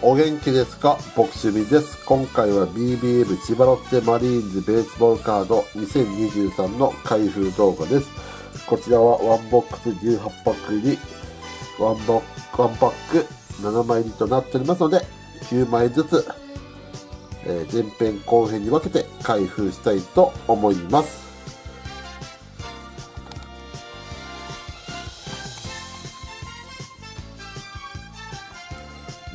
お元気ですか？ボクシミです。今回は BBM 千葉ロッテマリーンズベースボールカード2023の開封動画です。こちらはワンボックス18パック入り、ワンボワンパック7枚入りとなっておりますので、9枚ずつ、えー前編後編に分けて開封したいと思います。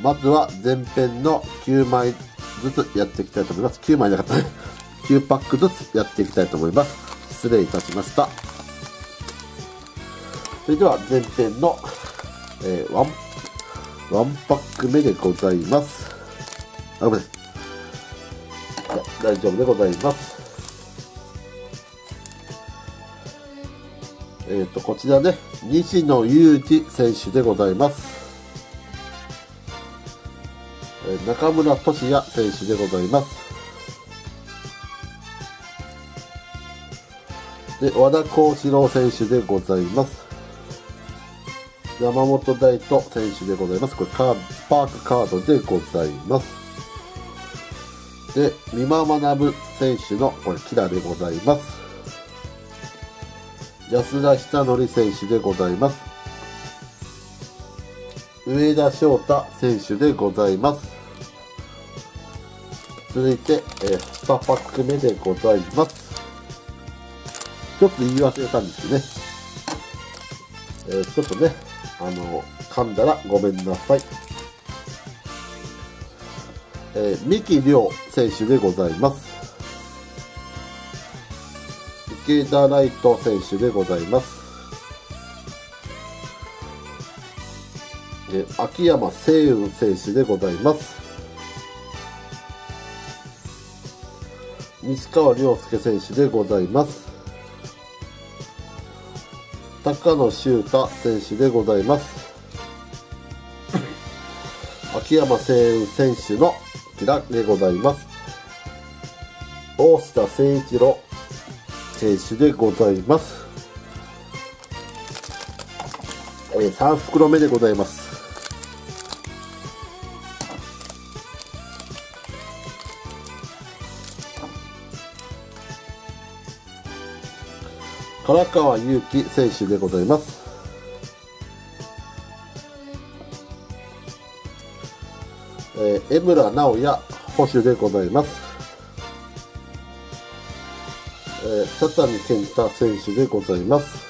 まずは前編の9枚ずつやっていきたいと思います。9枚なかったね。9パックずつやっていきたいと思います。失礼いたしました。それでは前編の、えーワン、ワンパック目でございます。あ、ごめん。い大丈夫でございます。えっ、と、こちらね、西野裕二選手でございます。中村俊也選手でございます。で、和田幸四郎選手でございます。山本大斗選手でございます。これカーパークカードでございます。で、美馬学選手のこれキラでございます。安田久則選手でございます。上田翔太選手でございます。続いて、えー、2パック目でございます。ちょっと言い忘れたんですけどね。えーちょっとね、あの、噛んだらごめんなさい。えー、三木亮選手でございます。池田ライト選手でございます。えー秋山聖雲選手でございます。西川亮介選手でございます。高野修太選手でございます。秋山聖雲選手のキラでございます。大下誠一郎選手でございます。えー、3袋目でございます。唐川祐希選手でございます。えー江村直也捕手でございます。えー、佐谷健太選手でございます。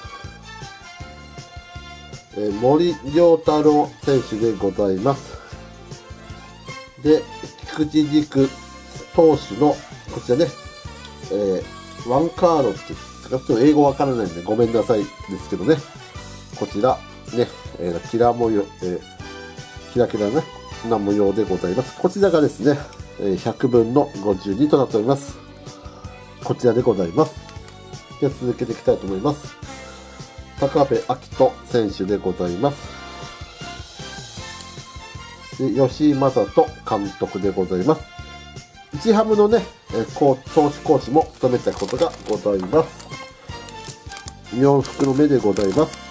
えー森良太郎選手でございます。で、菊池軸投手の、こちらね、えーワンカードって、ちょっと英語わからないんでごめんなさいですけどね。こちら、ね、えーキラ模様、えーキラキラね、な模様でございます。こちらがですね、100分の52となっております。こちらでございます。では続けていきたいと思います。高部明人選手でございます。で吉井正人監督でございます。日ハムのね、コー投手コーチも務めたことがございます。4袋目でございます。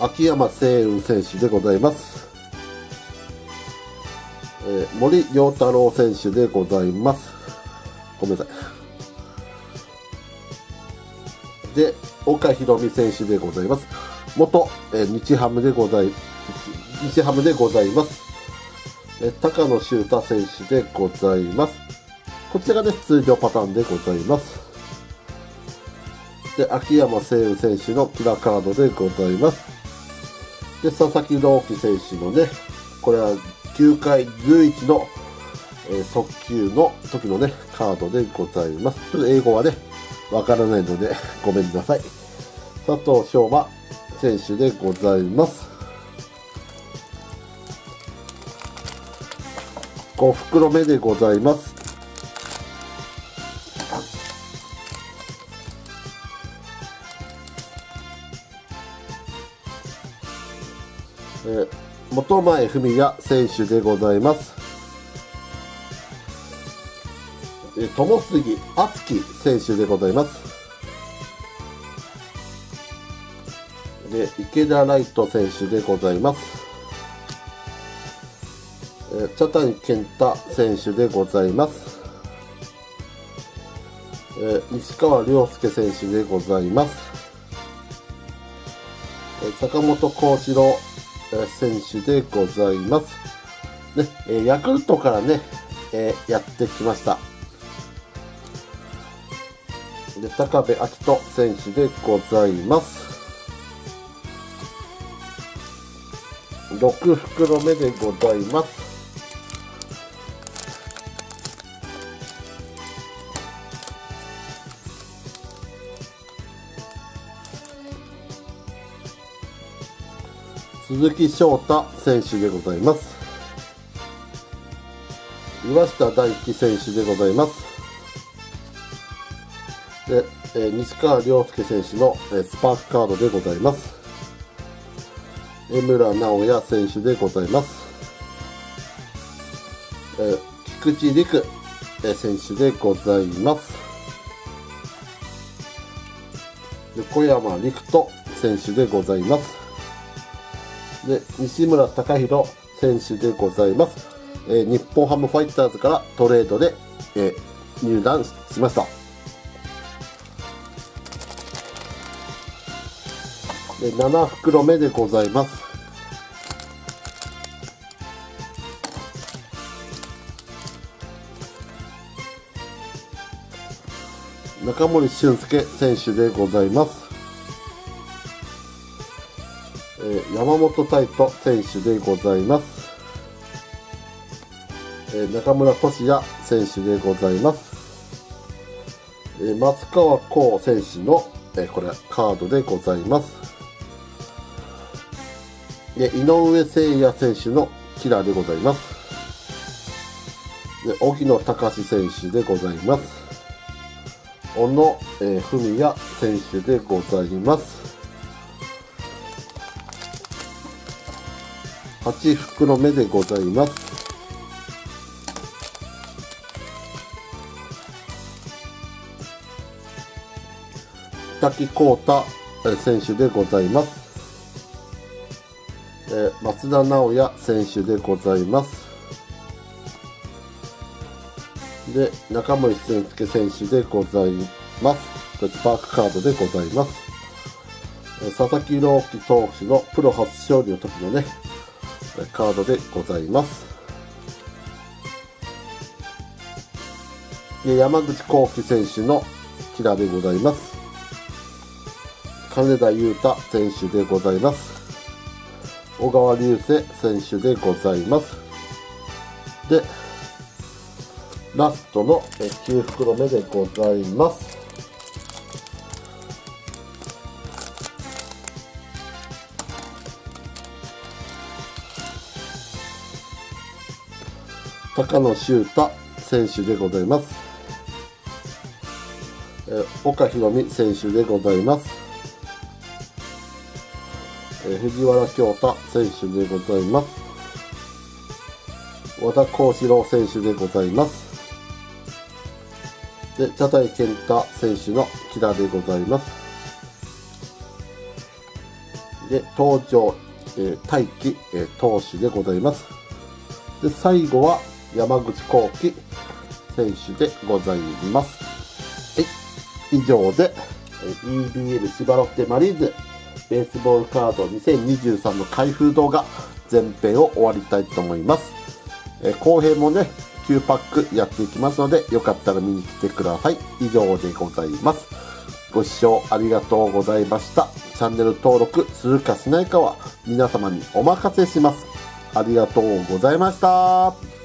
秋山聖雲選手でございます。えー森陽太郎選手でございます。ごめんなさい。で、岡博美選手でございます。元、えー日ハムでござい、日ハムでございます。え高野修太選手でございます。こちらがね、通常パターンでございます。で、秋山聖雲選手のキラカードでございます。で、佐々木朗希選手のね、これは9回11の、えー速球の時のね、カードでございます。ちょっと英語はね、わからないのでごめんなさい。佐藤翔馬選手でございます。5袋目でございます。えー元前文也選手でございます。え友杉敦樹選手でございます。で、池田ライト選手でございます。茶谷健太選手でございます。え西川亮介選手でございます。え坂本幸四郎選手でございます。ね、えヤクルトからね、えやってきました。で、高部明人選手でございます。6袋目でございます。鈴木翔太選手でございます。岩下大輝選手でございます。で、えー、西川亮介選手の、えー、スパークカードでございます。江村直也選手でございます。えー、菊池陸、えー、選手でございます。横山陸斗選手でございます。で、西村隆弘選手でございます。えー、日本ハムファイターズからトレードで、えー、入団しました。で、7袋目でございます。中森俊介選手でございます。山本泰斗選手でございます。えー、中村俊也選手でございます。えー、松川幸選手の、えこれカードでございます。で井上誠也選手のキラーでございます。で荻野隆選手でございます。小野、えー、文也選手でございます。8袋目でございます。滝光太選手でございます。え松田直也選手でございます。で、中森健介選手でございます。これスパークカードでございます。佐々木朗希投手のプロ初勝利の時のね、カードでございます。で山口幸輝選手のキラでございます。金田裕太選手でございます。小川隆星選手でございます。で、ラストの9袋目でございます。高野修太選手でございます。え岡博美選手でございます。え藤原京太選手でございます。和田幸四郎選手でございます。で、茶谷健太選手の木田でございます。で、東条、えー、大輝、えー、投手でございます。で、最後は、山口幸輝選手でございます。はい。以上で、EBL 千葉ロッテマリーズベースボールカード2023の開封動画前編を終わりたいと思います。え後編もね、9パックやっていきますので、よかったら見に来てください。以上でございます。ご視聴ありがとうございました。チャンネル登録するかしないかは皆様にお任せします。ありがとうございました。